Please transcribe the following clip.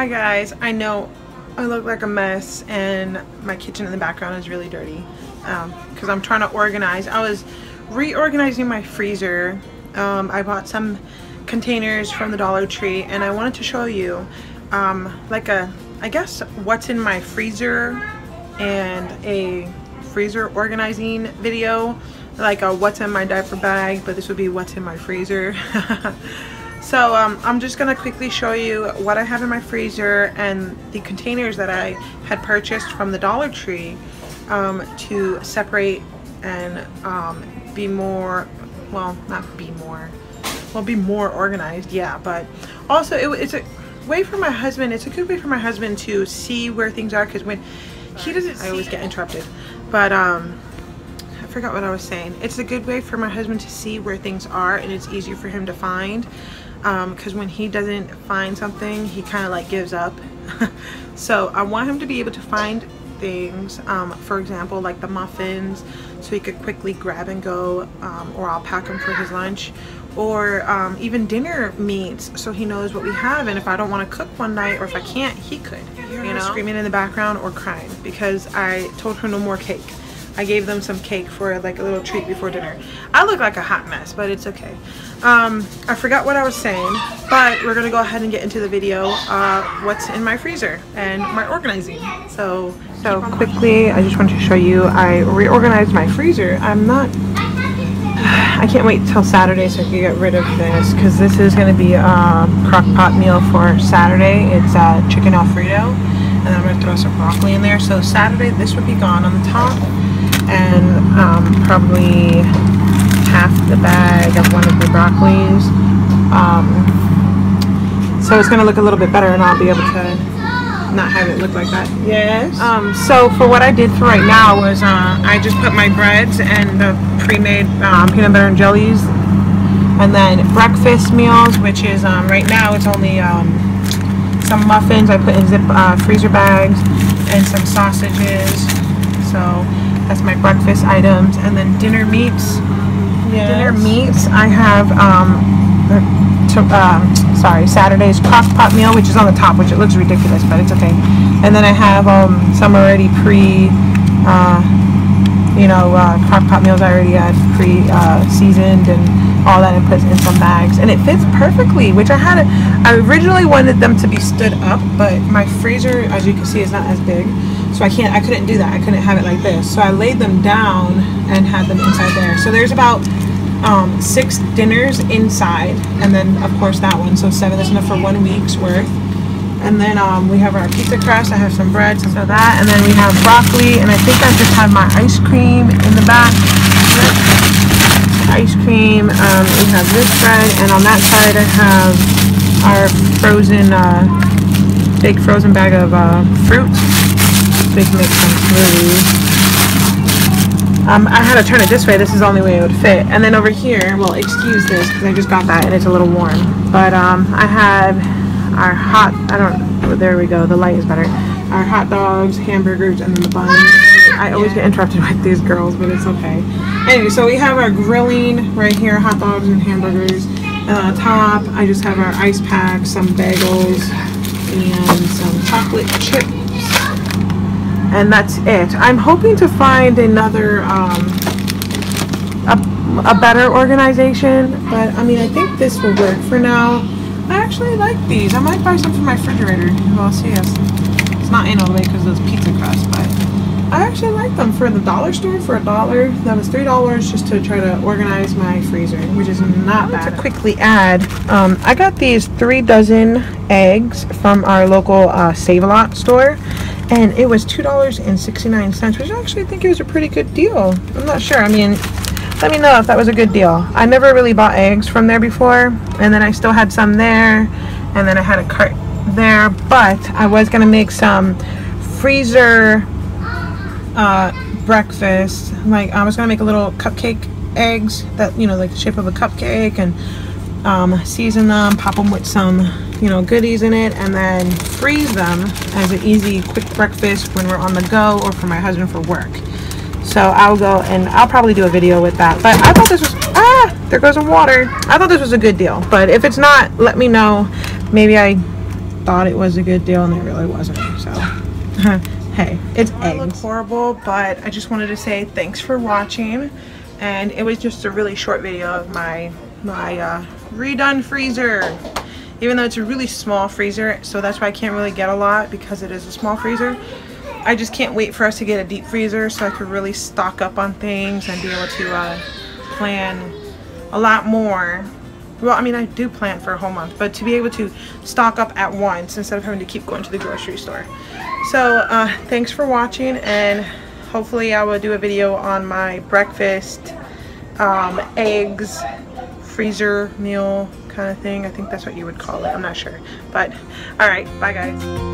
Hi guys, I know I look like a mess and my kitchen in the background is really dirty because um, I'm trying to organize. I was reorganizing my freezer. Um, I bought some containers from the Dollar Tree and I wanted to show you um, like a, I guess what's in my freezer and a freezer organizing video like a what's in my diaper bag but this would be what's in my freezer So um, I'm just going to quickly show you what I have in my freezer and the containers that I had purchased from the Dollar Tree um, to separate and um, be more, well, not be more, well, be more organized, yeah, but also it, it's a way for my husband, it's a good way for my husband to see where things are because when he doesn't, I always get interrupted, but um, forgot what I was saying. It's a good way for my husband to see where things are and it's easier for him to find because um, when he doesn't find something he kind of like gives up. So I want him to be able to find things um, for example like the muffins so he could quickly grab and go um, or I'll pack them for his lunch or um, even dinner meats so he knows what we have and if I don't want to cook one night or if I can't he could you know? screaming in the background or crying? Because I told her no more cake I gave them some cake for like a little treat before dinner. I look like a hot mess, but it's okay. Um, I forgot what I was saying, but we're gonna go ahead and get into the video, uh, what's in my freezer and my organizing. So, so quickly, I just wanted to show you, I reorganized my freezer. I'm not, I can't wait till Saturday so I can get rid of this because this is gonna be a crock pot meal for Saturday. It's uh, chicken alfredo and I'm gonna throw some broccoli in there. So Saturday, this would be gone on the top and um, probably half the bag of one of the broccolis. Um, so it's going to look a little bit better and I'll be able to not have it look like that. Yes. Um, so for what I did for right now was uh, I just put my breads and the pre-made um, peanut butter and jellies and then breakfast meals which is um, right now it's only um, some muffins I put in zip uh, freezer bags and some sausages so that's my breakfast items. And then dinner meats. Yes. Dinner meats, I have, um, to, um, sorry, Saturday's crock pot meal, which is on the top, which it looks ridiculous, but it's okay. And then I have um, some already pre, uh, you know, uh, crock pot meals I already had pre-seasoned uh, and all that and put in some bags. And it fits perfectly, which I had, a, I originally wanted them to be stood up, but my freezer, as you can see, is not as big. So I can't, I couldn't do that. I couldn't have it like this. So I laid them down and had them inside there. So there's about um, six dinners inside, and then of course that one. So seven. That's enough for one week's worth. And then um, we have our pizza crust. I have some bread, so that. And then we have broccoli, and I think I just have my ice cream in the back. Ice cream. Um, we have this bread, and on that side I have our frozen, uh, big frozen bag of uh, fruit Um, I had to turn it this way. This is the only way it would fit. And then over here, well, excuse this because I just got that and it's a little warm. But um, I had our hot, I don't, oh, there we go. The light is better. Our hot dogs, hamburgers, and then the buns. I always get interrupted with these girls, but it's okay. Anyway, so we have our grilling right here, hot dogs and hamburgers. And on top, I just have our ice pack, some bagels, and some chocolate chip and that's it. I'm hoping to find another, um, a, a better organization, but I mean, I think this will work for now. I actually like these. I might buy some for my refrigerator. Well, see, it's, it's not in all the way because of those pizza crust, but I actually like them for the dollar store for a dollar. That was three dollars just to try to organize my freezer, which is not bad. To quickly add, um, I got these three dozen eggs from our local uh, Save-A-Lot store and it was $2.69 which I actually think it was a pretty good deal. I'm not sure. I mean let me know if that was a good deal. I never really bought eggs from there before and then I still had some there and then I had a cart there. But I was gonna make some freezer uh, breakfast. Like I was gonna make a little cupcake eggs that you know like the shape of a cupcake and um, season them pop them with some you know, goodies in it and then freeze them as an easy, quick breakfast when we're on the go or for my husband for work. So I'll go and I'll probably do a video with that. But I thought this was, ah, there goes the water. I thought this was a good deal. But if it's not, let me know. Maybe I thought it was a good deal and it really wasn't. So, hey, it's eggs. look horrible, but I just wanted to say thanks for watching. And it was just a really short video of my my uh, redone freezer. Even though it's a really small freezer, so that's why I can't really get a lot because it is a small freezer. I just can't wait for us to get a deep freezer so I could really stock up on things and be able to uh, plan a lot more well I mean I do plan for a whole month but to be able to stock up at once instead of having to keep going to the grocery store so uh, thanks for watching and hopefully I will do a video on my breakfast um, eggs freezer meal kind of thing. I think that's what you would call it. I'm not sure. But all right. Bye guys